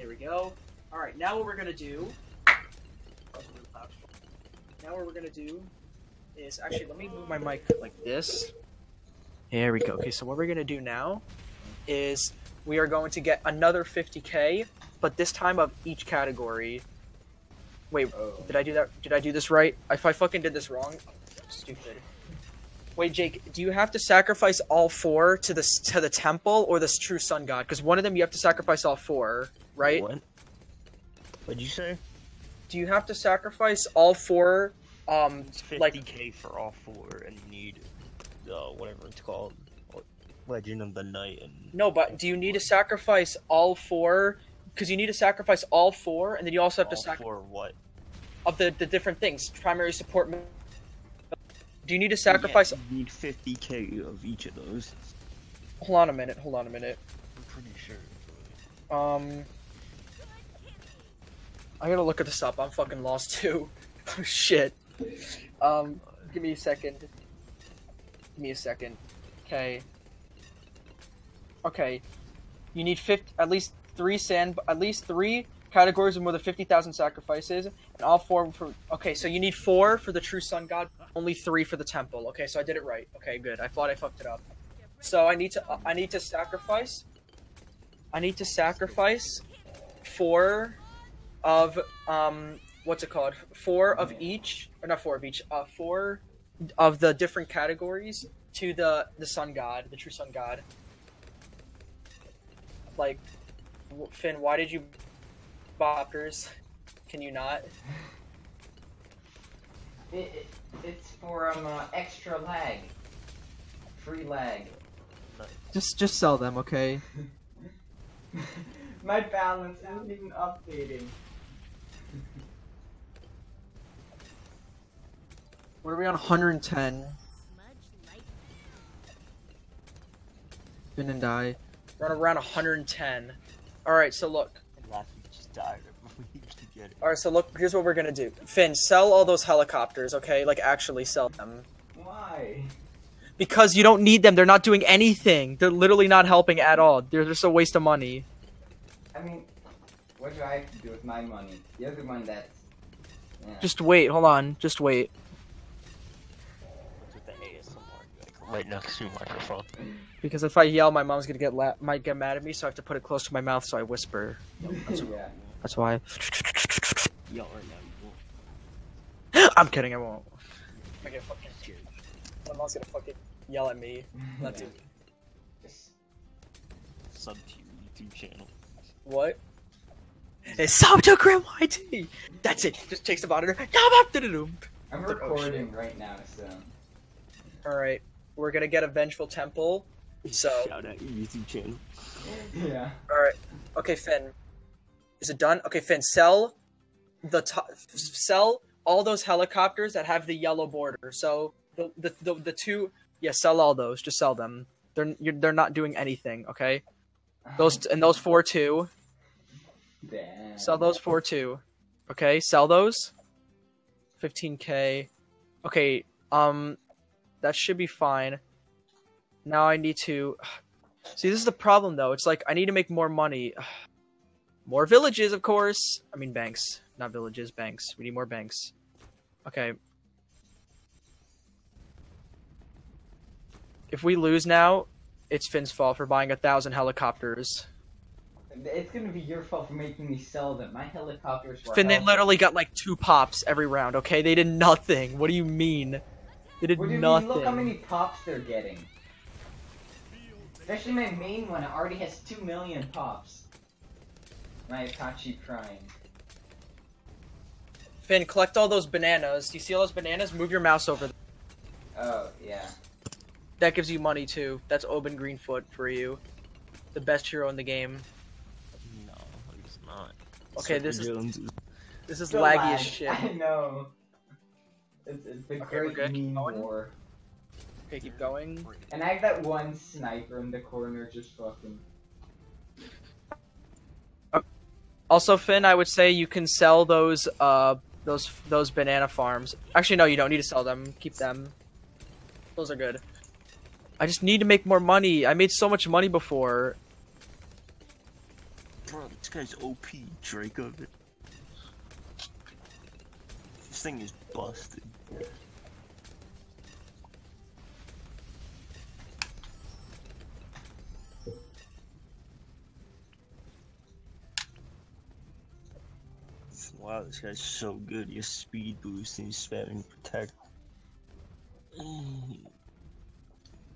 There we go. All right, now what we're gonna do. Now what we're gonna do is actually let me move my mic like this. There we go. Okay, so what we're gonna do now is we are going to get another 50k, but this time of each category. Wait, Oh. did I do that? Did I do this right? If I fucking did this wrong, stupid. Wait, Jake, do you have to sacrifice all four to the to the temple or this true sun god? Because one of them you have to sacrifice all four, right? What? What'd you say? Do you have to sacrifice all four? Um, It's like 50k for all four, and you need, uh, whatever it's called, Legend of the Night, and no, but do you need to sacrifice all four? Because you need to sacrifice all four, and then you also have to all sacrifice four what? of the the different things. Primary support. Do you need to sacrifice? Yeah, you need 50k of each of those. Hold on a minute. Hold on a minute. I'm pretty sure. Um, I gotta look at this up. I'm fucking lost too. oh shit. Um, give me a second. Give me a second. Okay. Okay. You need 50, at least three sand, at least three categories of more than fifty thousand sacrifices, and all four for. Okay, so you need four for the true sun god, only three for the temple. Okay, so I did it right. Okay, good. I thought I fucked it up. So I need to, I need to sacrifice. I need to sacrifice four of um what's it called? Four of each or not four of each, uh four of the different categories to the the sun god, the true sun god. Like Finn, why did you boppers? Can you not? It, it, it's for um uh, extra lag. Free lag. Just just sell them, okay? My balance isn't even updating. What are we on 110? Finn and die. We're on around 110. Alright, so look. And last just died get it. All right, so look. Here's what we're gonna do. Finn, sell all those helicopters, okay? Like actually sell them Why? because you don't need them. They're not doing anything. They're literally not helping at all. They're just a waste of money. I mean, what do I have to do with my money? You're the one that's. Yeah. Just wait. Hold on. Just wait. With the ASMR, right next to your microphone. Because if I yell, my mom's gonna get la- might get mad at me. So I have to put it close to my mouth so I whisper. yeah. That's why. Yo, right now, you won't. I'm kidding. I won't. I get fucking. My mom's gonna fucking yell at me. Not Yeah. to. Just- Sub to your YouTube channel. What? It's sub to Griim YT. That's it. Just takes the monitor. I'm Oh, recording right now, so. All right, we're gonna get a vengeful temple. So- Shout out your YouTube channel. Yeah. All right. Okay, Finn. Is it done? Okay, Finn. Sell the sell all those helicopters that have the yellow border. So the the the, the two. Yeah, sell all those. Just sell them. They're they're not doing anything. Okay. Those and those four too. Damn. Sell those four too. Okay, sell those. 15k. Okay, um that should be fine. Now I need to See, this is the problem though. It's like I need to make more money. More villages, of course. I mean banks, not villages, banks. We need more banks. Okay. If we lose now, it's Finn's fault for buying a thousand helicopters. It's gonna be your fault for making me sell them. My helicopters were. Finn, they literally got like two pops every round. Okay, they did nothing. What do you mean? They did What do you nothing. mean? Look how many pops they're getting. Especially my main one it already has two million pops. My Apache Prime. Finn, collect all those bananas. Do you see all those bananas? Move your mouse over. Them. Oh yeah. That gives you money too. That's Obyn Greenfoot for you, the best hero in the game. No, it's not. Okay, Super this is- Jones is This is So laggy lag. as shit. I know. It's, it's the Okay, great we're good. Keep meme war. Okay, keep going. And I have that one sniper in the corner just fucking. Also, Finn, I would say you can sell those uh those those banana farms. Actually, no, you don't need to sell them. Keep them. Those are good. I just need to make more money. I made so much money before. Bro, this guy's OP, Draco. This thing is busted. Wow, this guy's so good. He has speed boost and he's spamming protect.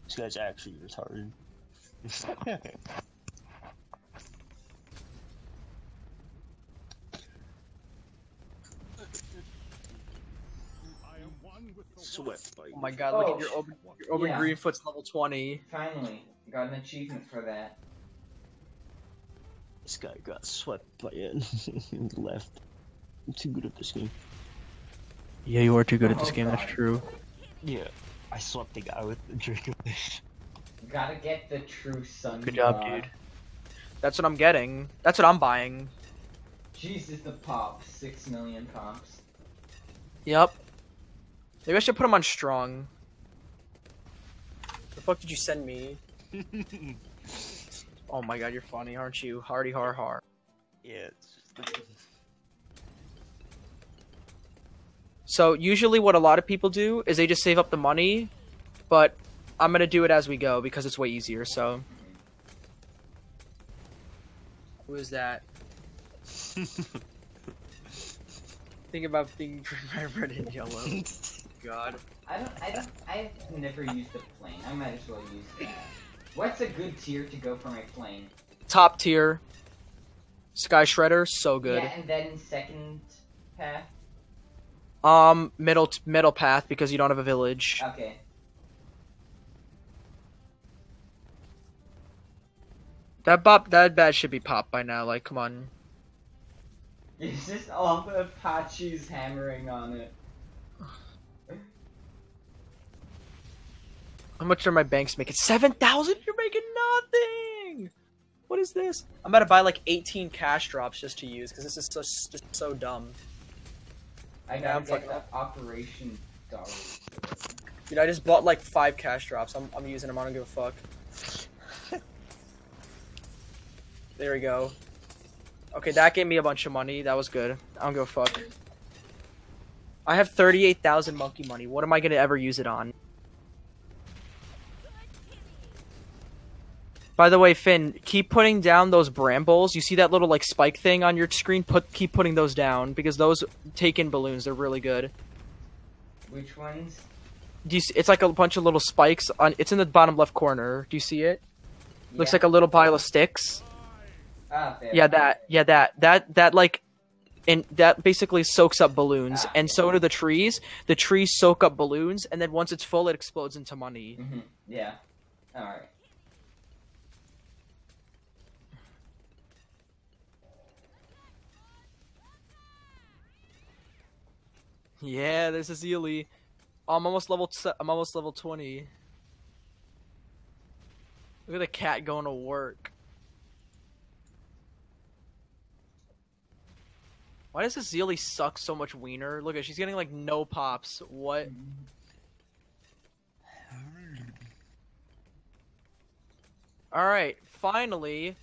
This guy's actually retarded. Sweat fight. Oh my god, look Oh, at your oh. open, your open yeah. Greenfoot's level 20. Finally, got an achievement for that. This guy got swept by it. left. I'm too good at this game. Yeah, you are too good at this oh, game, that's true. Yeah. I swept the guy with the Draco fish. Gotta get the true sun. Good job, god. dude. That's what I'm getting. That's what I'm buying. Jesus, the pop, six million pops. Yep. Maybe I should put him on strong. The fuck did you send me? Oh my god, you're funny, aren't you? Hardy har har. yeah, So usually what a lot of people do is they just save up the money, but I'm gonna do it as we go because it's way easier, so. Who is that? Think about being red and yellow. God. I don't, I don't, I've never used a plane. I might as well use that. What's a good tier to go for my plane? Top tier. Sky Shredder, so good. Yeah, and then second path. Um, middle middle path because you don't have a village. Okay. That bop that bad should be popped by now. Like, come on. It's just all the Apaches hammering on it. How much are my banks making? Seven thousand? You're making nothing. What is this? I'm about to buy like 18 cash drops just to use because this is so just so dumb. I Yeah, gotta I'm get Operation Dollars. Dude, I just bought like five cash drops. I'm I'm using them. I don't give a fuck. there we go. Okay, that gave me a bunch of money. That was good. I don't give a fuck. I have 38,000 monkey money. What am I gonna ever use it on? By the way, Finn, keep putting down those brambles. You see that little like spike thing on your screen? Put keep putting those down because those take in balloons. They're really good. Which ones? Do you see, it's like a bunch of little spikes on. It's in the bottom left corner. Do you see it? Looks like a little pile of sticks. Ah, there. Yeah, that. Yeah, that. That. That like, and that basically soaks up balloons, Ah. and so do the trees. The trees soak up balloons, and then once it's full, it explodes into money. hmm Yeah. Alright. Yeah, this is Ezili. Oh, I'm almost level. I'm almost level twenty. Look at the cat going to work. Why does this Ezili suck so much wiener? Look at she's getting like no pops. What? All right, finally,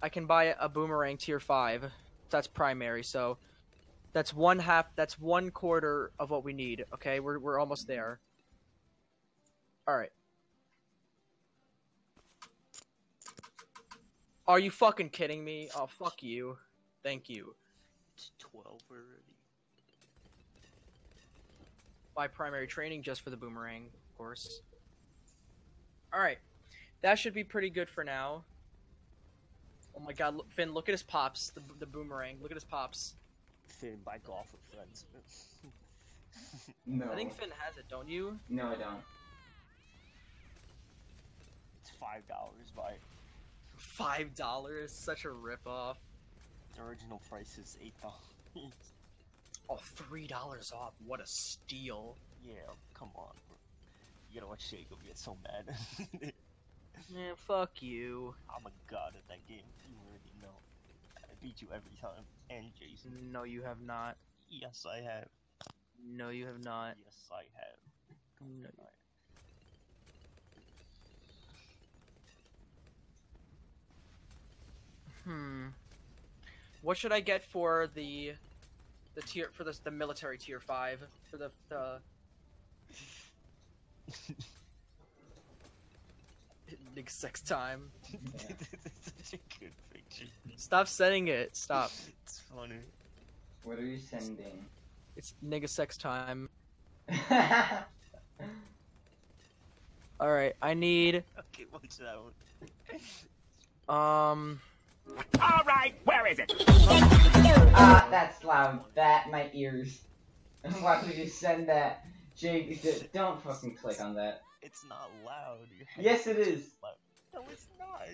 I can buy a boomerang tier five. That's primary, so that's one half. That's one quarter of what we need. Okay, we're we're almost there. All right. Are you fucking kidding me? Oh fuck you. Thank you. It's 12 already. Buy primary training just for the boomerang, of course. All right, that should be pretty good for now. Oh my god, look, Finn, look at his pops. The the boomerang. Look at his pops. Finn, buy golf with friends. No. I think Finn has it, don't you? No, I don't. it's five dollars. Buy it. Five dollars. Such a rip off. The original price is eight dollars. Oh, three dollars off. What a steal. yeah, come on. Bro. You gotta watch Jacob get so mad. Man, fuck you. I'm a god at that game. You already know. I beat you every time. And Jason. No, you have not. Yes, I have. No, you have not. Yes, I have. No. Hmm. What should I get for the the tier for the the military tier five for the the Nick sex time? Such a good picture. Stop sending it. Stop. It's funny. What are you sending? It's nigga sex time. All right, I need Okay, watch that one. um Alright, where is it? ah, that's loud. That my ears. Why would you send that? Jake, d- don't fucking click on that. It's not loud. Yes, it is. Loud. No, it's not.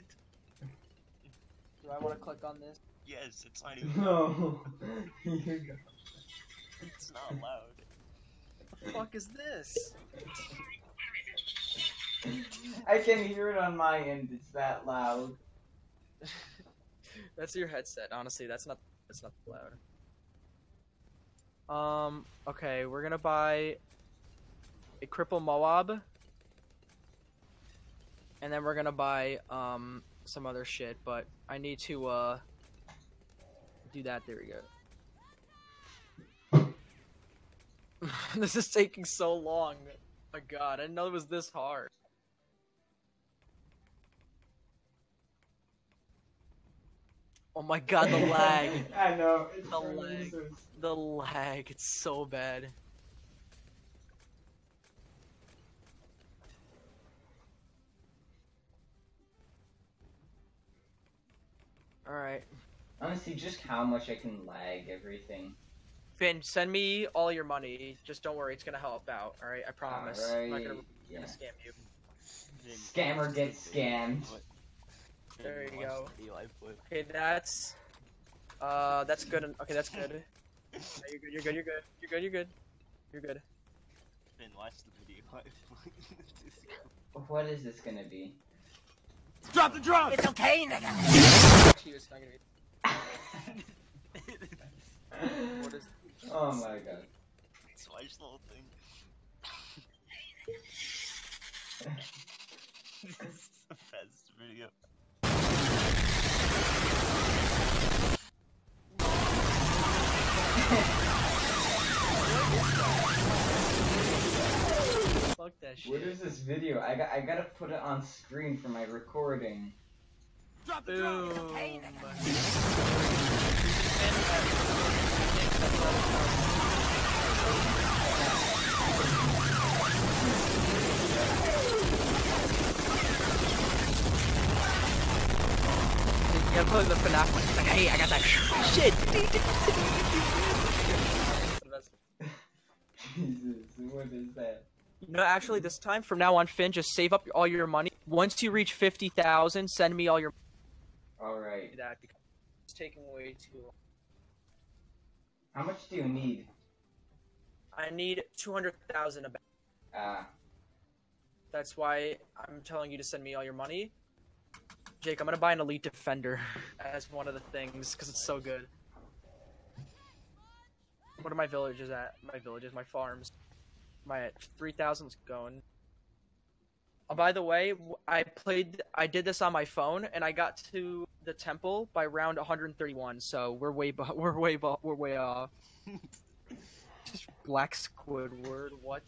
Do I want to click on this? Yes, it's not even. No. Here you go. It's not loud. What the fuck is this? I can hear it on my end. It's that loud. That's your headset. Honestly, that's not that's not loud. Um. Okay, we're gonna buy a cripple Moab, and then we're gonna buy um some other shit. But I need to uh do that. There we go. this is taking so long. Oh my god, I didn't know it was this hard. Oh my god, the lag. I know. It's The lag. The lag, it's so bad. Alright. Honestly, just how much I can lag everything. Finn, send me all your money. Just don't worry, it's gonna help out, alright? I promise. I'm not gonna, Alright. gonna Yeah. scam you. Scammer gets scammed. There you go. the video I put. Okay, that's uh that's good. Okay, that's good. Yeah, you're good, you're good, you're good. You're good, you're good. You're good. Then watch the video What is this gonna be? Drop the drone! It's okay, nigga. Actually, it's not gonna be what is oh my god. Just the whole thing. this is the best video. fuck that shit. What is this video? I got I gotta put it on screen for my recording. Drop the drone! Boom. You gotta play the FNAF one. It's like, hey, I got that shit. Jesus, what is that? No, actually, this time from now on, Finn, just save up all your money. Once you reach fifty thousand, send me all your Alright. that because it's taking way too long. How much do you need? I need two hundred thousand. About. Ah, That's why I'm telling you to send me all your money. Jake, I'm gonna buy an elite defender as one of the things because it's so good. What are my villages at? My villages, my farms. My 3000's going. Oh, by the way, I played. I did this on my phone, and I got to the temple by round 131. So we're way. bu- We're way. We're way off. Just black Squidward. What?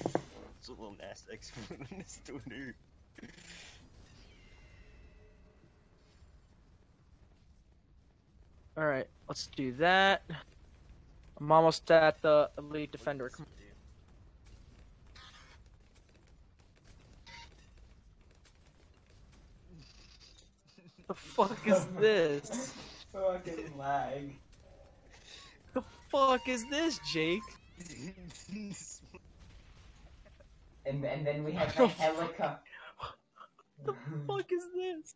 It's a little nasty from this Twitter. All right, let's do that. I'm almost at the elite defender. Come The fuck is this? fucking lag. The fuck is this, Jake? And and then we have the helicopter. The fuck is this?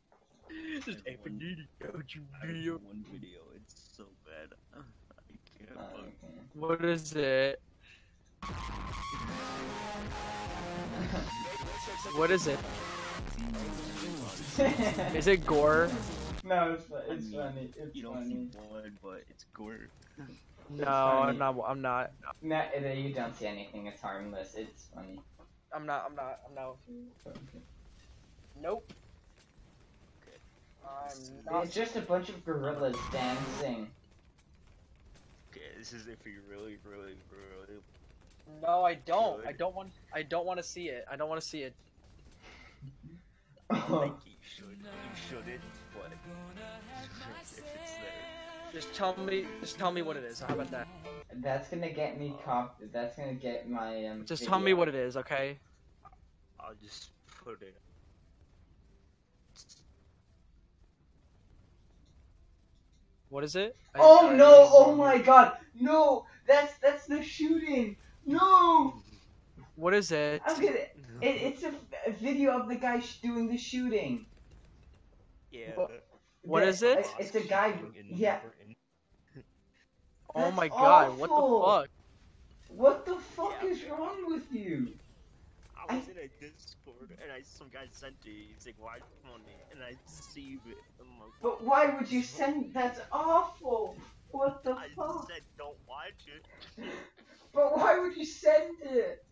Just hey, Panini, don't you video? one video, it's so bad. What is it? What is it? Is it gore? no, it's fu- I mean, funny. It's You don't funny. see blood, but it's gore. No, funny. I'm not. I'm not. No, you don't see anything. It's harmless. It's funny. I'm not. I'm not. I'm not. Nope. I'm I'm not. It's just a bunch of gorillas dancing. Okay, this is if you really, really, really. No, I don't. I don't want. I don't want to see it. I don't want to see it. I think you should. You shouldn't, but if it's there. Just tell me. Just tell me what it is. How about that? That's gonna get me cop. That's gonna get my um. Just tell me what it is, okay? I'll just put it. What is it? Oh, I- Oh no! Oh my god! No! That's that's the shooting! No! What is it? I'm gonna. It, it's a, a video of the guy sh- doing the shooting. Yeah. What- What The- is it? It's, it's a guy. Yeah. Oh That's my god! What the fuck? What the fuck Yeah. is wrong with you? I was in a Discord and I some guy sent it. He's like, "Why funny?" And I see it. I'm like, But why would you send? That's awful. What the I fuck? said, "Don't watch it." But why would you send it?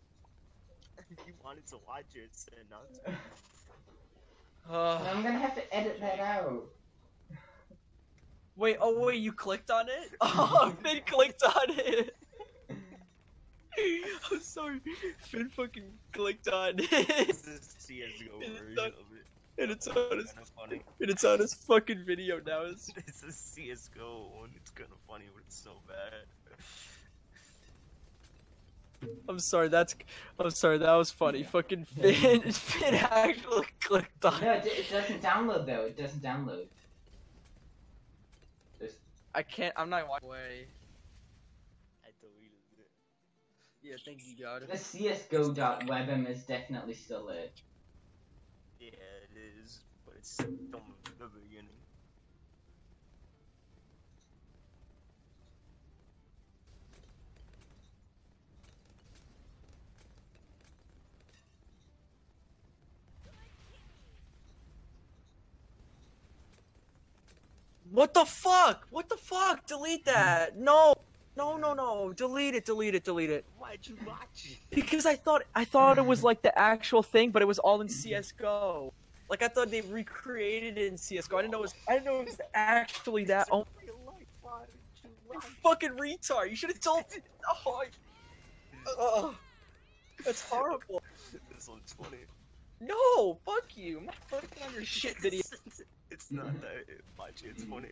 you wanted to watch it, said not to. Ugh. I'm gonna have to edit that out. wait. Oh wait. You clicked on it? Oh, Finn clicked on it. I'm sorry. Finn fucking clicked on it, It's the CS:GO It's version not- of it. and it's on his funny. and it's on his fucking video now. It's It's a CS:GO one. It's kind of funny, but it's so bad. I'm sorry. That's. I'm sorry. That was funny. Fucking Finn. Finn actually clicked on. No, it. it, it doesn't download though. It doesn't download. I can't. I'm not walking Yeah. Thank you, God. The CS:GO.webm is definitely still it. Yeah, it is, but it's from the beginning. What the fuck? What the fuck? Delete that. No. No, no, no. Delete it. Delete it. Delete it. Why'd you watch it? Because I thought I thought it was like the actual thing, but it was all in CS:GO. Like I thought they recreated it in CS:GO. I didn't know it was. I didn't know it was actually that. Oh, Real life, why did you you fucking retard! You should have told. me. Oh, I- Ugh. that's horrible. This one's funny. No, fuck you. I'm not fucking on your shit video. It's, it's not that. Watch it, it's funny.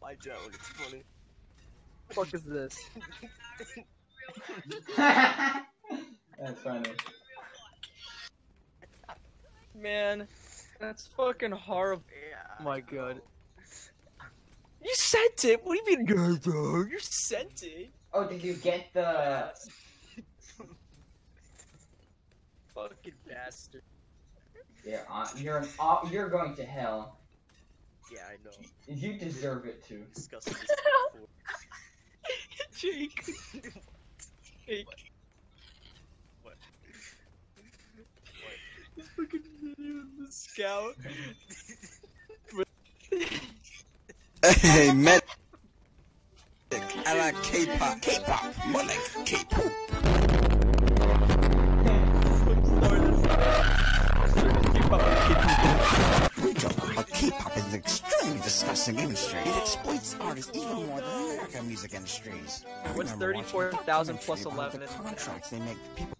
Watch out, it's funny. Fuck is this? That's funny. Man, that's fucking horrible. Yeah. My God. You sent it. What do you mean, no, no? You sent it. Oh, did you get the? Fucking bastard. Yeah, uh, you're an, uh, you're going to hell. Yeah, I know. You deserve it too. Discussed this before. Jake. Jake. What? This fucking video of the scout. Hey, man. I like K-pop. K-pop. More like K-pop. K-pop is an extremely disgusting industry. It exploits artists even more than American music industries. I What's 34,000 a plus documentary 11 the contracts they make people.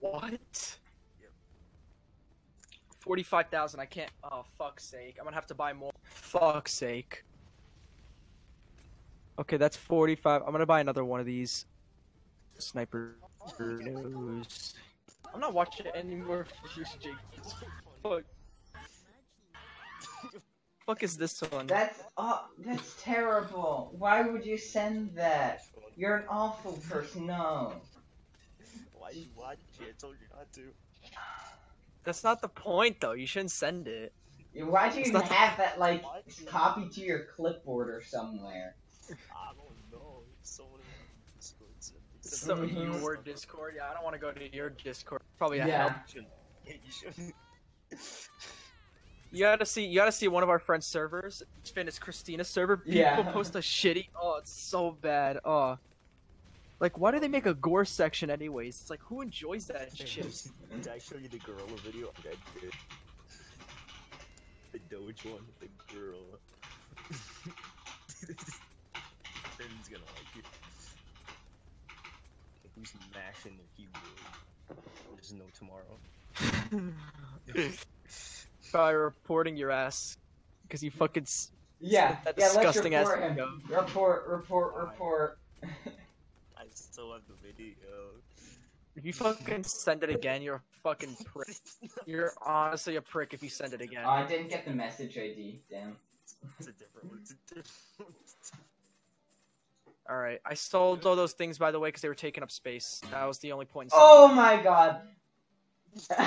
What? Forty-five thousand. I can't. Oh fuck's sake! I'm gonna have to buy more. Fuck's sake. Okay, that's forty-five. I'm gonna buy another one of these. Sniper news. I'm not watching any more views, Jake. Fuck. Fuck is this one? That's uh, that's terrible. Why would you send that? You're an awful person. No. Why'd you watch it? I told you not to. That's not the point, though. You shouldn't send it. Why'd you It's even not the- have that like copied to your clipboard or somewhere? I don't know. Someone in my Discord said they said So Mhm. your Discord? Yeah, I don't want to go to your Discord. Probably a Yeah. help. you shouldn't. Yeah, you shouldn't. You gotta see. You gotta see one of our friends' servers. Finn, it's Christina's server. People Yeah. post a shitty. Oh, it's so bad. Oh, like why do they make a gore section anyways? It's like who enjoys that shit? Did I show you the gorilla video? I did. know which one, the girl. Finn's gonna like it. Who's mashing the keyboard? There's no tomorrow. By reporting your ass because you fucking s- yeah, that yeah, let's disgusting ass report him. video. Report, report, report. I still have the video. If you fucking send it again, you're a fucking prick. You're honestly a prick if you send it again. Oh, I didn't get the message ID. Damn. It's a different one. It's a different one. All right, I sold all those things by the way because they were taking up space. That was the only point. in Oh my god.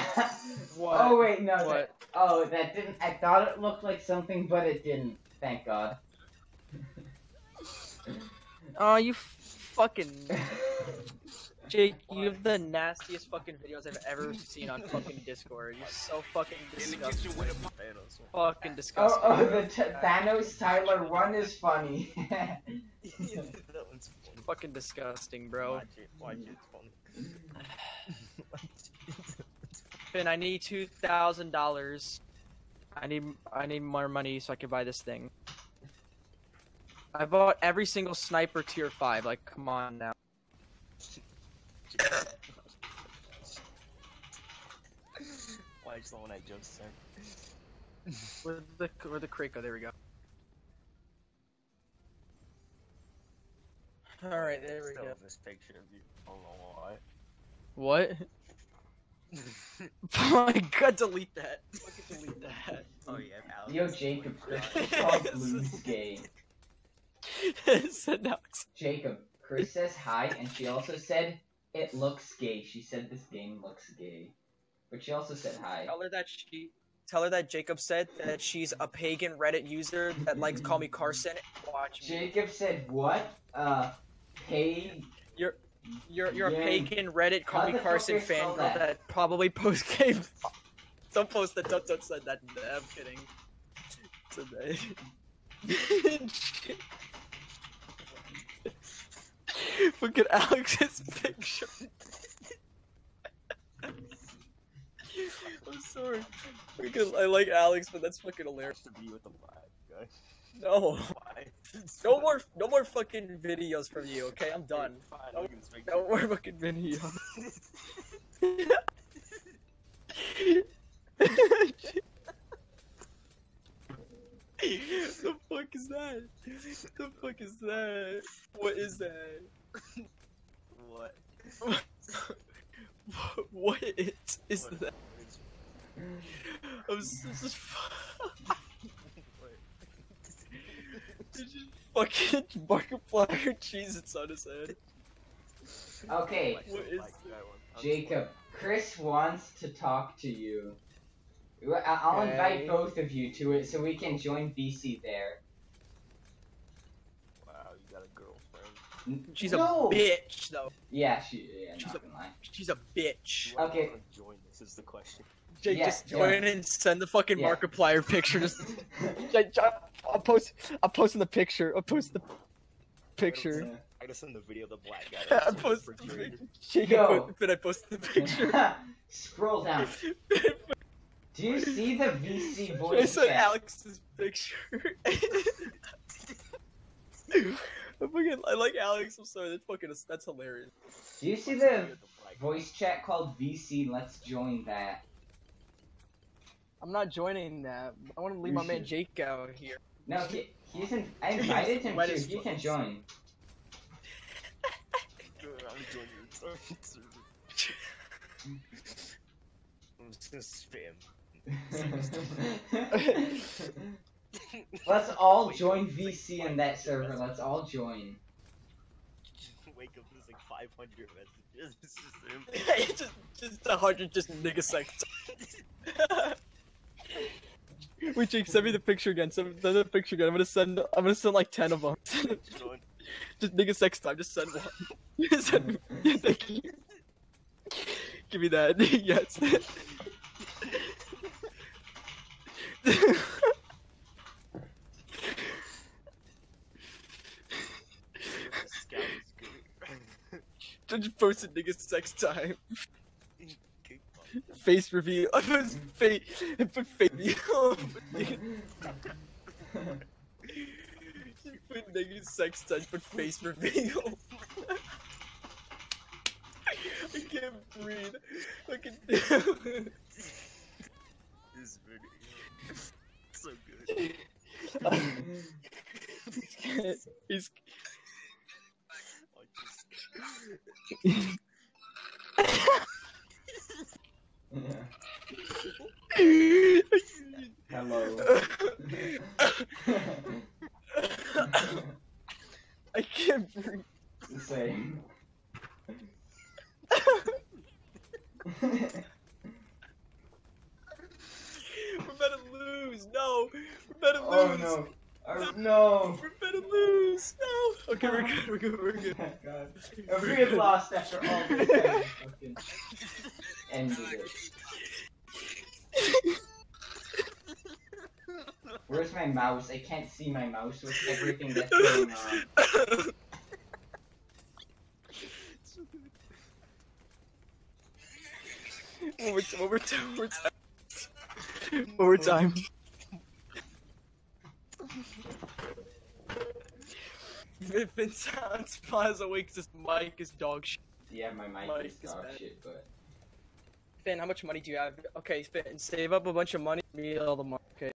What? Oh wait, no. them. What? Oh, that didn't. I thought it looked like something, but it didn't. Thank God. Oh, you fucking Jake. You have the nastiest fucking videos I've ever seen on fucking Discord. You're so fucking disgusting. Fucking oh, disgusting. oh, oh the t- Thanos Tyler one is funny. that one's funny. Fucking disgusting, bro. Watch it. Watch it. It's funny. Watch it. Finn, I need two thousand dollars. I need I need more money so I can buy this thing. I bought every single sniper tier five. Like, come on now. Watch the one I just sent. Where the where the crate go? There we go. All right, there we Still go. have this picture of you. I don't know why. What? oh my god, delete that. Fucking delete that. oh yeah, Alex. Yo, Jacob, Chris called Bloons gay. Said Alex. Jacob, Chris says hi, and she also said it looks gay. She said this game looks gay, but she also said hi. Tell her that she. Tell her that Jacob said that she's a pagan Reddit user that likes CallMeCarson. Watch me. Jacob said what? Uh, paid. You're you're a pagan Reddit CallMeCarson fangirl that? that? probably post game. don't post that. Don't don't send that. I'm kidding. Today. Look at Alex's picture. I'm sorry. Because I like Alex, but that's fucking hilarious. to be with the black guy. No, no more, no more fucking videos from you. Okay, I'm done. Fine, No- look at this picture. No more fucking videos. the fuck is that? The fuck is that? What is that? What? What is, is What? that? It's- I'm s- this is what? There's just fucking Markiplier cheese it's on his head. Okay, Like, What like is that one. I'm Jacob, Chris wants to talk to you. I- I'll Okay. invite both of you to it so we can join VC there. Wow, you got a girlfriend. She's no! a bitch though. Yeah, she. Yeah, She's not a- gonna lie. She's a bitch. Okay. Join this is the question. Jake, Yeah, just join and send the fucking Yeah. Markiplier picture. Just Jake, Jake, I'll post. I'll post in the picture. I'll post the picture. I gotta send the video of the black guy. I that's post the picture. Jake, Yo. I put, then I post the picture. Scroll down. Do you see the VC I voice said chat? Alex's picture. I fucking, I like Alex. I'm sorry. That's fucking. That's hilarious. Do you see I'll the send you black guy. voice chat called VC? Let's join that. I'm not joining that. I want to leave You my man. Jake out here. No, he, he's in. I invited him Wet to. as He can join. I'm joining your server. I'm just gonna spam. Let's all join VC in that server. Let's all join. Wake up, there's like 500 messages. Just just, just a hundred, just nigga sex. Wait, Jake, send me the picture again. Send, send the picture again. I'm gonna send. I'm gonna send like ten of them. Just nigga sex time. Just send one. Just send. Yeah, thank you. Give me that. yes. The scout is good. just posted nigga sex time. Face reveal. I put face. Face reveal. you put negative sex touch, but face reveal. I can't breathe. Look at This video. Is so good. he's, he's just... Hello. I can't breathe. the same. We're about to lose. No, we're about to oh lose. no. Oh, no. We're about to lose. No. Okay, we're good. We're good. We're Oh good. my god. If we had lost after all this time, fucking ended it. Where's my mouse? I can't see my mouse with everything that's going on. one more time. More time. More time. Vincent Plaza wakes his mic is dog shit. Yeah, my mic Mike is is dog bad. shit, but Finn, how much money do you have? Okay, Finn, save up a bunch of money. Me all the money. Okay.